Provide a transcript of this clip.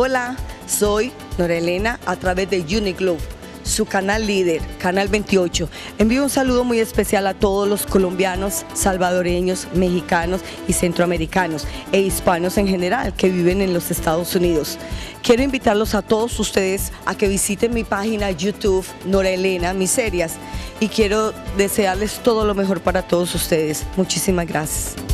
Hola, soy Nora Elena a través de Uniclub, su canal líder, Canal 28. Envío un saludo muy especial a todos los colombianos, salvadoreños, mexicanos y centroamericanos e hispanos en general que viven en los Estados Unidos. Quiero invitarlos a todos ustedes a que visiten mi página YouTube, Nora Elena Miserias, y quiero desearles todo lo mejor para todos ustedes. Muchísimas gracias.